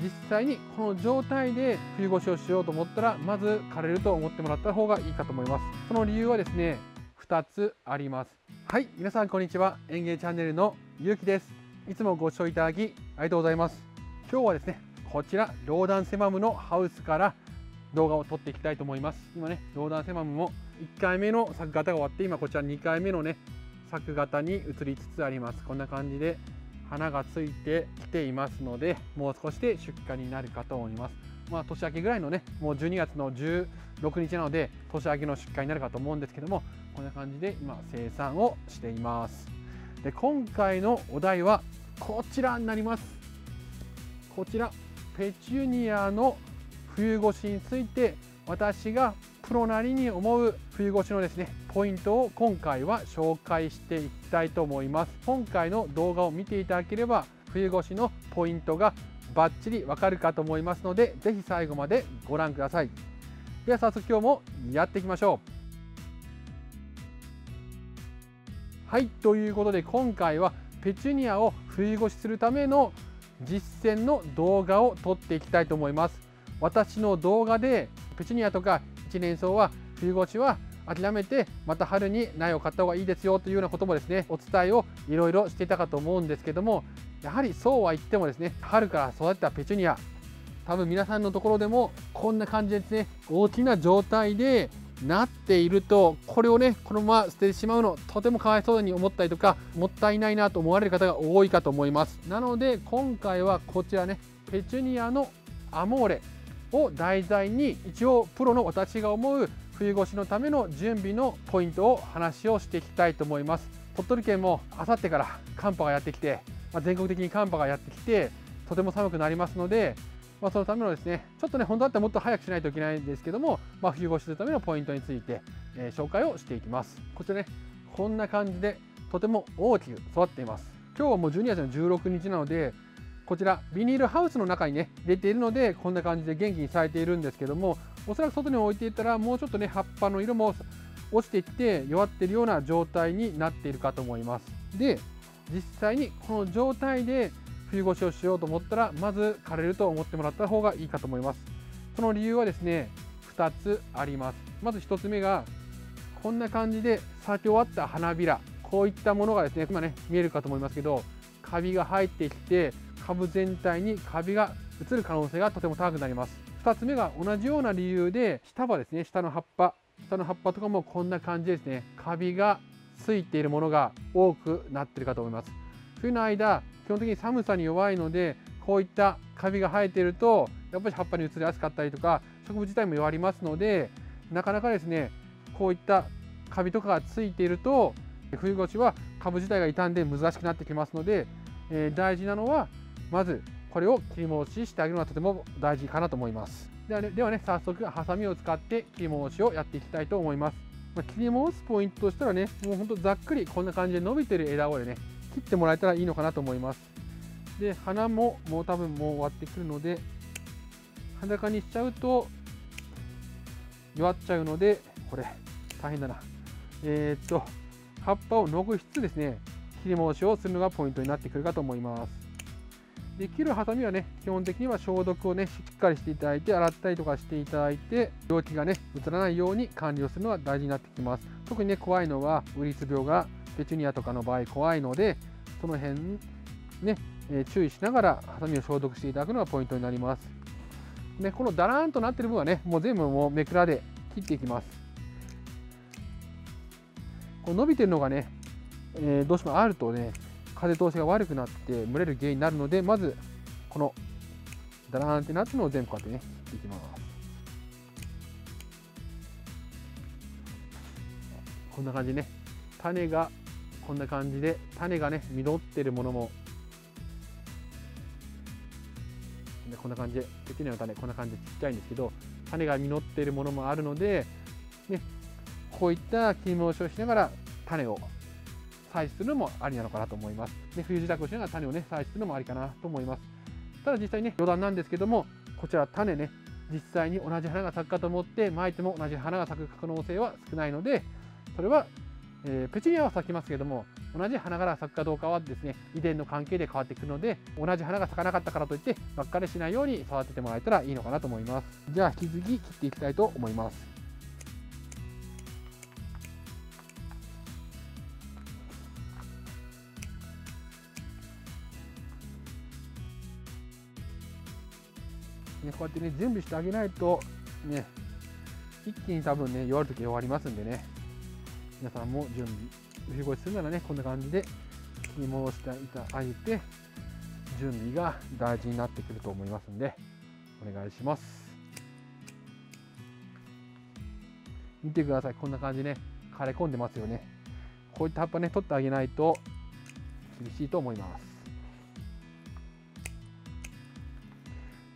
実際にこの状態で冬越しをしようと思ったらまず枯れると思ってもらった方がいいかと思います。その理由はですね2つあります。はい皆さんこんにちは。園芸チャンネルのゆうきです。いつもご視聴いただきありがとうございます。今日はですねこちらローダンセマムのハウスから動画を撮っていきたいと思います。今ねローダンセマムも1回目の作型が終わって今こちら2回目のね作型に移りつつあります。こんな感じで花がついてきていますのでもう少しで出荷になるかと思います。まあ年明けぐらいのねもう12月の16日なので年明けの出荷になるかと思うんですけどもこんな感じで今生産をしています。で今回のお題はこちらになります。こちらペチュニアの冬越しについて私がプロなりに思う冬越しのですねポイントを今回は紹介していきたいと思います。今回の動画を見ていただければ冬越しのポイントがバッチリわかるかと思いますので是非最後までご覧ください。では早速今日もやっていきましょう。はいということで今回はペチュニアを冬越しするための実践の動画を撮っていきたいと思います。私の動画でペチュニアとか一年草は冬越しは諦めてまた春に苗を買った方がいいですよというようなこともですねお伝えをいろいろしていたかと思うんですけどもやはりそうは言ってもですね春から育てたペチュニア多分皆さんのところでもこんな感じですね大きな状態でなっているとこれをねこのまま捨ててしまうのとてもかわいそうに思ったりとかもったいないなと思われる方が多いかと思いますなので今回はこちらねペチュニアのアモーレ。を題材に一応プロの私が思う冬越しのための準備のポイントを話をしていきたいと思います。鳥取県もあさってから寒波がやってきて、まあ、全国的に寒波がやってきてとても寒くなりますので、まあ、そのためのですねちょっとね本当だったらもっと早くしないといけないんですけども、まあ、冬越しするためのポイントについて、えー、紹介をしていきます。こちらねこんな感じでとても大きく育っています。今日はもう12月の16日なのでこちらビニールハウスの中にね出ているのでこんな感じで元気に咲いているんですけどもおそらく外に置いていたらもうちょっとね葉っぱの色も落ちていって弱っているような状態になっているかと思います。で実際にこの状態で冬越しをしようと思ったらまず枯れると思ってもらった方がいいかと思います。その理由はですね2つあります。まず1つ目がこんな感じで咲き終わった花びらこういったものがですね今ね見えるかと思いますけどカビが入ってきて株全体にカビが移る可能性がとても高くなります。2つ目が同じような理由で下葉ですね下の葉っぱ。下の葉っぱとかもこんな感じですねカビがついているものが多くなっているかと思います。冬の間基本的に寒さに弱いのでこういったカビが生えているとやっぱり葉っぱに移りやすかったりとか植物自体も弱りますのでなかなかですねこういったカビとかがついていると冬越しは株自体が傷んで難しくなってきますので、えー、大事なのはまずこれを切り戻ししてあげるのはとても大事かなと思います。ではねではね早速ハサミを使って切り戻しをやっていきたいと思います、まあ、切り戻すポイントとしたらねもうほんとざっくりこんな感じで伸びてる枝をね切ってもらえたらいいのかなと思います。で花ももう多分もう終わってくるので裸にしちゃうと弱っちゃうのでこれ大変だな。えー、っと葉っぱを残しつつですね切り戻しをするのがポイントになってくるかと思います。できるハサミはね基本的には消毒をねしっかりしていただいて洗ったりとかしていただいて病気がね移らないように管理をするのが大事になってきます。特にね怖いのはウイルス病がペチュニアとかの場合怖いのでその辺ね、え、注意しながらハサミを消毒していただくのがポイントになります。ね、このだらーんとなってる分はねもう全部もうめくらで切っていきます。こう伸びてるのがね、えー、どうしてもあるとね風通しが悪くなって蒸れる原因になるのでまずこのダラーンってなってのを全部こうやってね切っていきます。こんな感じね。種がこんな感じで種がね実ってるものも。こんな感じでペチュニアの種こんな感じでちっちゃいんですけど種が実っているものもあるので、ね、こういった切り戻しをしながら種を採取するのもありなのかなと思います。で冬支度をしながら種をね採取するのもありかなと思います。ただ実際ね余談なんですけどもこちら種ね実際に同じ花が咲くかと思ってまいても同じ花が咲く可能性は少ないのでそれは、えー、ペチュニアは咲きますけども同じ花が咲くかどうかはですね遺伝の関係で変わってくるので同じ花が咲かなかったからといってばっかりしないように育ててもらえたらいいのかなと思いますじゃあ引き続き切っていきたいと思いますね、こうやってね準備してあげないとね一気に多分ね弱るとき弱りますんでね。皆さんも準備冬越しするならねこんな感じで切り戻していただいて準備が大事になってくると思いますんでお願いします。見てください。こんな感じね枯れ込んでますよね。こういった葉っぱね取ってあげないと厳しいと思います。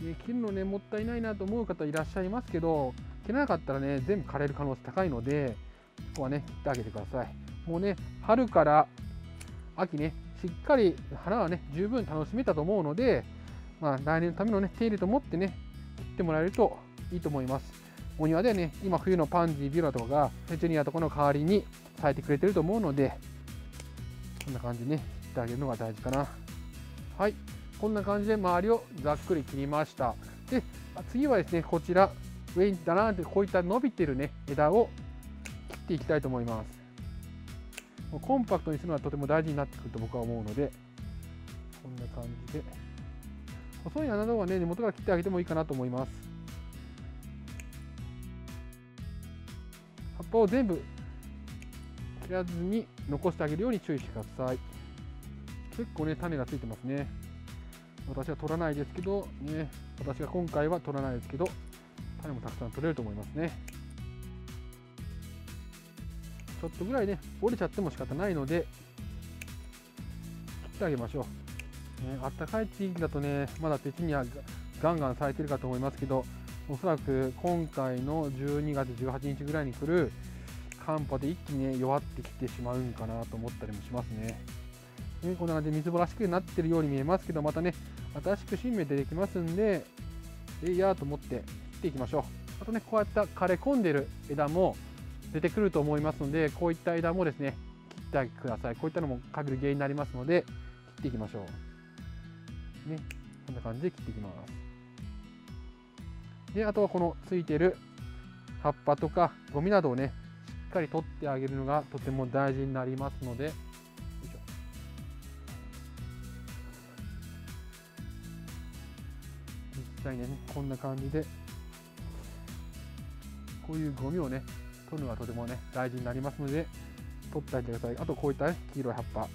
ね、切るのねもったいないなと思う方いらっしゃいますけど切らなかったらね全部枯れる可能性高いのでここはね切ってあげてください。もうね春から秋ねしっかり花はね十分楽しめたと思うのでまあ来年のためのね手入れと思ってね切ってもらえるといいと思います。お庭ではね今冬のパンジービュラとかがペチュニアとかの代わりに咲いてくれてると思うのでこんな感じでね切ってあげるのが大事かな。はい。こんな感じで周りをざっくり切りました。で次はですねこちら上にだなってこういった伸びてるね枝を切っていきたいと思います。コンパクトにするのはとても大事になってくると僕は思うのでこんな感じで。細い穴のはね根元から切ってあげてもいいかなと思います。葉っぱを全部切らずに残してあげるように注意してください。結構ね種がついてますね。私は取らないですけど、ね、私が今回は取らないですけど、種もたくさん取れると思いますね。ちょっとぐらいね、折れちゃっても仕方ないので、切ってあげましょう。ね、あったかい地域だとね、まだペチニアガンガン咲いてるかと思いますけど、おそらく今回の12月18日ぐらいに来る寒波で一気に、ね、弱ってきてしまうんかなと思ったりもしますね。ねこんな感じで水ぼらしくなってるように見えますけど、またね、新しく新芽出てきますんで、えいやーと思って切っていきましょう。あとね、こうやった枯れ込んでる枝も出てくると思いますので、こういった枝もですね、切ってあげてください。こういったのもかける原因になりますので、切っていきましょう。ね、こんな感じで切っていきます。で、あとはこのついてる葉っぱとかゴミなどをね、しっかり取ってあげるのがとても大事になりますので、実際ねこんな感じでこういうゴミをね取るのがとてもね大事になりますので取ってあげてください。あとこういった、ね、黄色い葉っぱ。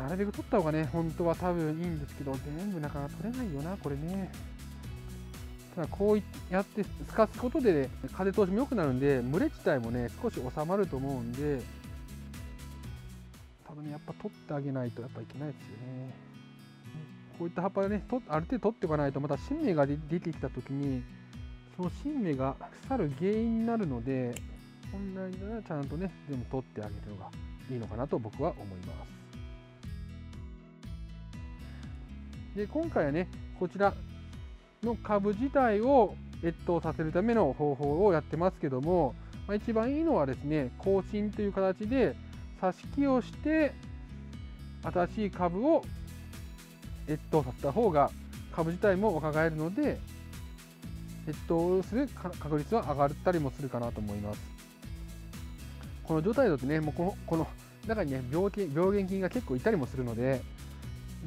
なるべく取った方がね本当は多分いいんですけど全部なかなか取れないよなこれね。ただこうやって透かすことで、ね、風通しも良くなるんで群れ自体もね少し収まると思うんでただねやっぱ取ってあげないとやっぱいけないですよね。こういった葉っぱねとある程度取っておかないとまた新芽が出てきた時にその新芽が腐る原因になるので本来ならちゃんとね全部取ってあげるのがいいのかなと僕は思います。で今回はねこちらの株自体を越冬させるための方法をやってますけども、まあ、一番いいのはですね更新という形で挿し木をして新しい株を越冬させた方が株自体も若返るので越冬する確率は上がったりもするかなと思います。この状態だとねもうこのこの中にね病気病原菌が結構いたりもするので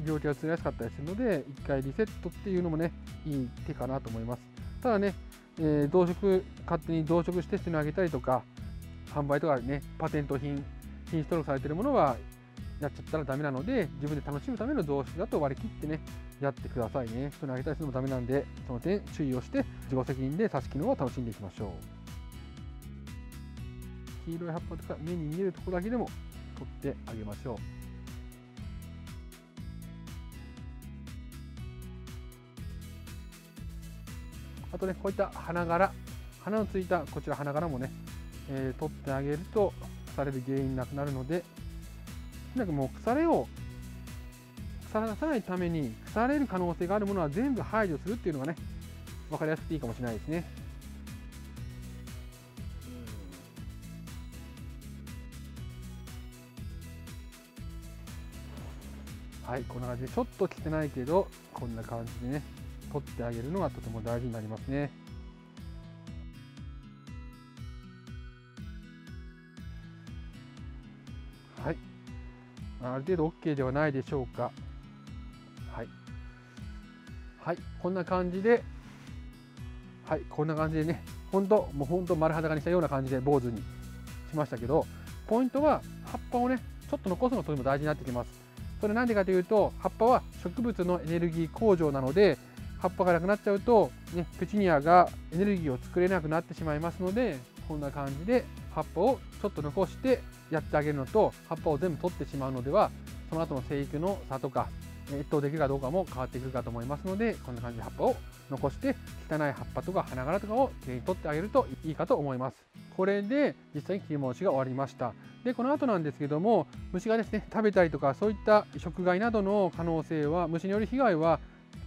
病気が移りやすかったりするので1回リセットっていうのもねいい手かなと思います。ただね、えー、増殖勝手に増殖してしてあげたりとか販売とかねパテント品品質登録されているものはやっちゃったらダメなので自分で楽しむための動詞だと割り切ってねやってくださいね。人にあげたりするのもダメなんでその点注意をして自己責任で挿し機能を楽しんでいきましょう。黄色い葉っぱとか目に見えるところだけでも取ってあげましょう。あとねこういった花柄。花のついたこちら花柄もね、えー、取ってあげると腐れる原因なくなるのでなんかもう腐れを腐らさないために腐れる可能性があるものは全部排除するっていうのがね分かりやすくていいかもしれないですね。はいこんな感じでちょっと来てないけどこんな感じでね取ってあげるのがとても大事になりますね。ある程度 OK ではないでしょうか。はい。はい。こんな感じではい。こんな感じでねほんともうほんと丸裸にしたような感じで坊主にしましたけどポイントは葉っぱをねちょっと残すのがとても大事になってきます。それなんでかというと葉っぱは植物のエネルギー工場なので葉っぱがなくなっちゃうと、ね、ペチュニアがエネルギーを作れなくなってしまいますのでこんな感じで葉っぱをちょっと残してやってあげるのと葉っぱを全部取ってしまうのではその後の生育の差とか越冬できるかどうかも変わってくるかと思いますのでこんな感じで葉っぱを残して汚い葉っぱとか花柄とかをきれいに取ってあげるといいかと思います。これで実際に切り戻しが終わりました。でこの後なんですけども虫がですね食べたりとかそういった食害などの可能性は虫による被害は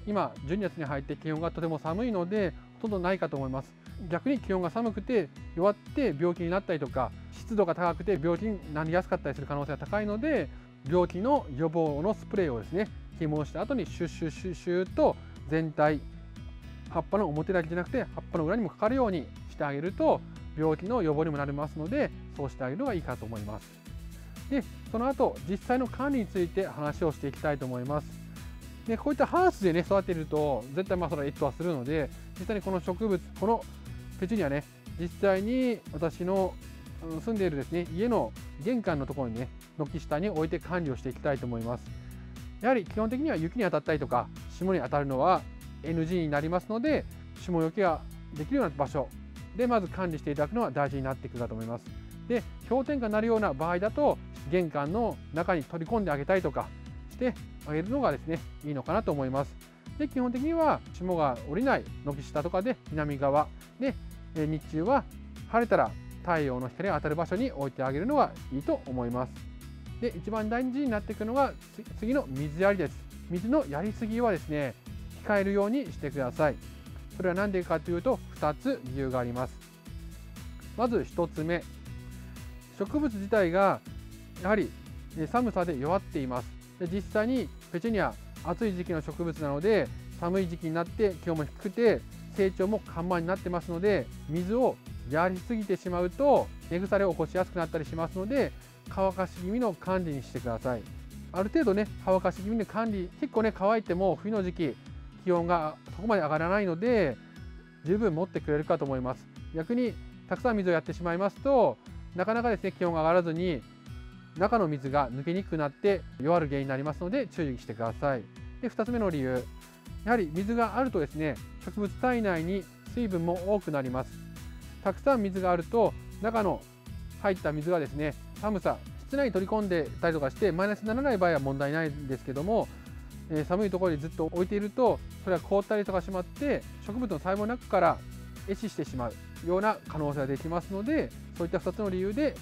今12月に入って気温がとても寒いのでほとんどないかと思います。逆に気温が寒くて弱って病気になったりとか湿度が高くて病気になりやすかったりする可能性が高いので病気の予防のスプレーをですね起毛した後にシュッシュッシュッシュッと全体葉っぱの表だけじゃなくて葉っぱの裏にもかかるようにしてあげると病気の予防にもなりますのでそうしてあげるのがいいかと思います。でその後実際の管理について話をしていきたいと思います。でこういったハウスでね育てると絶対まあそれは越冬はするので実際にこの植物このペチュニアね実際に私の住んでいるですね家の玄関のところにね軒下に置いて管理をしていきたいと思います。やはり基本的には雪に当たったりとか霜に当たるのは NG になりますので霜よけができるような場所。でまず管理していただくのは大事になってくるかと思います。で氷点下になるような場合だと玄関の中に取り込んであげたりとかしてあげるのがですねいいのかなと思います。で基本的には霜が降りない軒下とかで南側で日中は晴れたら太陽の光が当たる場所に置いてあげるのがいいと思います。で一番大事になっていくのが次の水やりです。水のやりすぎはですね控えるようにしてください。それは何でかというと2つ理由があります。まず1つ目植物自体がやはり寒さで弱っています。で実際にペチュニア暑い時期の植物なので寒い時期になって気温も低くて成長も緩慢になってますので水をやりすぎてしまうと根腐れを起こしやすくなったりしますので乾かし気味の管理にしてください。ある程度ね乾かし気味の管理結構ね乾いても冬の時期気温がそこまで上がらないので十分持ってくれるかと思います。逆にたくさん水をやってしまいますとなかなかですね気温が上がらずに中の水が抜けにくくなって弱る原因になりますので注意してください。で2つ目の理由。やはり水があるとですね植物体内に水分も多くなります。たくさん水があると中の入った水がですね寒さ室内に取り込んでたりとかしてマイナスにならない場合は問題ないんですけども、えー、寒いところにずっと置いているとそれは凍ったりとかしまって植物の細胞の中から壊死してしまうような可能性ができますのでそういった2つの理由で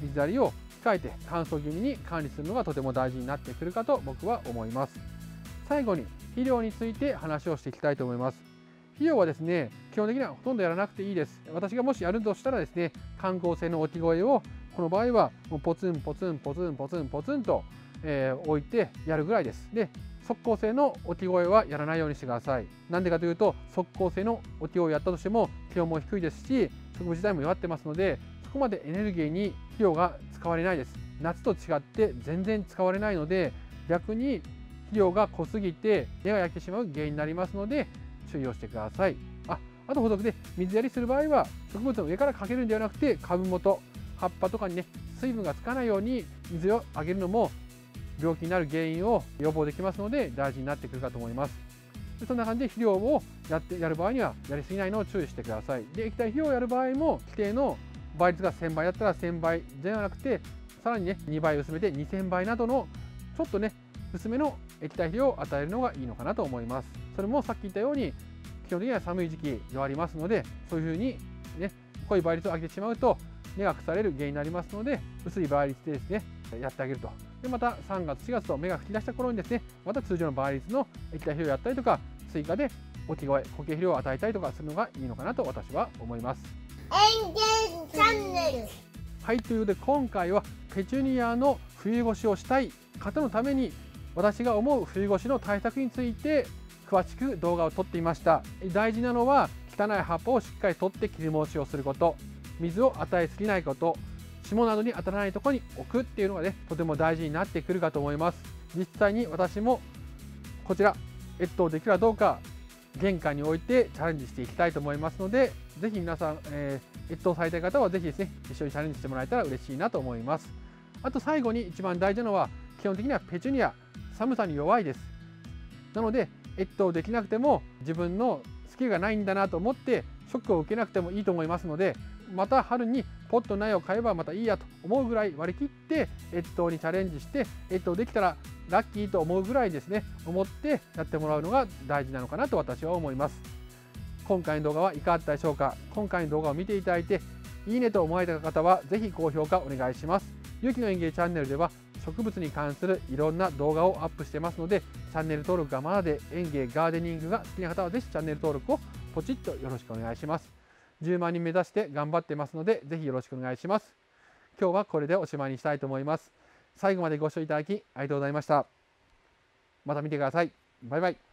水やりを控えて乾燥気味に管理するのがとても大事になってくるかと僕は思います最後に肥料について話をしていきたいと思います肥料はですね基本的にはほとんどやらなくていいです私がもしやるとしたらですね観光性の置き声をこの場合はもうポツンポツンポツンポツンポツンと、えー、置いてやるぐらいです。で速攻性の置き声はやらないようにしてください。なんでかというと速攻性の置き声をやったとしても気温も低いですし植物自体も弱ってますのでそこまでエネルギーに肥料が使われないです。夏と違って全然使われないので逆に肥料が濃すぎて根が焼けてしまう原因になりますので注意をしてください。ああと補足で水やりする場合は植物の上からかけるんではなくて株元葉っぱとかにね水分がつかないように水をあげるのも病気になる原因を予防できますので大事になってくるかと思いますでそんな感じで肥料をやってやる場合にはやりすぎないのを注意してください。で液体肥料をやる場合も規定の倍率が1000倍だったら1000倍ではなくてさらにね2倍薄めて2000倍などのちょっとね薄めの液体肥料を与えるのがいいのかなと思います。それもさっき言ったように基本的には寒い時期弱りますのでそういうふうにね濃い倍率を上げてしまうと根が腐れる原因になりますので薄い倍率でですねやってあげると。でまた3月4月と芽が吹き出した頃にですねまた通常の倍率の液体肥料をやったりとか追加で置き声固形肥料を与えたりとかするのがいいのかなと私は思います。チャンネル。はいということで今回はペチュニアの冬越しをしたい方のために私が思う冬越しの対策について詳しく動画を撮っていました。大事なのは汚い葉っぱをしっかり取って切り戻しをすること。水を与えすぎないこと。霜などに当たらないところに置くっていうのがねとても大事になってくるかと思います。実際に私もこちら越冬できるかどうか玄関に置いてチャレンジしていきたいと思いますのでぜひ皆さん、えー、越冬されたい方はぜひですね一緒にチャレンジしてもらえたら嬉しいなと思います。あと最後に一番大事なのは基本的にはペチュニア寒さに弱いです。なので越冬できなくても自分のスキルがないんだなと思ってショックを受けなくてもいいと思いますのでまた春にポット苗を買えばまたいいやと思うぐらい割り切って越冬にチャレンジして越冬できたらラッキーと思うぐらいですね思ってやってもらうのが大事なのかなと私は思います。今回の動画はいかがだったでしょうか？今回の動画を見ていただいていいねと思われた方はぜひ高評価お願いします。ゆきの園芸チャンネルでは植物に関するいろんな動画をアップしてますのでチャンネル登録がまだで園芸ガーデニングが好きな方はぜひチャンネル登録をポチッとよろしくお願いします。10万人目指して頑張ってますのでぜひよろしくお願いします。今日はこれでおしまいにしたいと思います。最後までご視聴いただきありがとうございました。また見てください。バイバイ。